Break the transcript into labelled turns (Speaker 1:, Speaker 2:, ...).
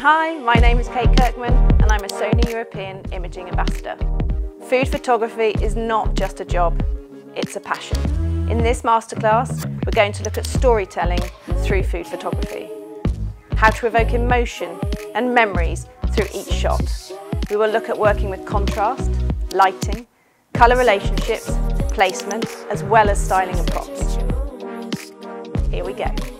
Speaker 1: Hi, my name is Kate Kirkman and I'm a Sony European Imaging Ambassador. Food photography is not just a job, it's a passion. In this masterclass, we're going to look at storytelling through food photography. How to evoke emotion and memories through each shot. We will look at working with contrast, lighting, colour relationships, placement, as well as styling and props. Here we go.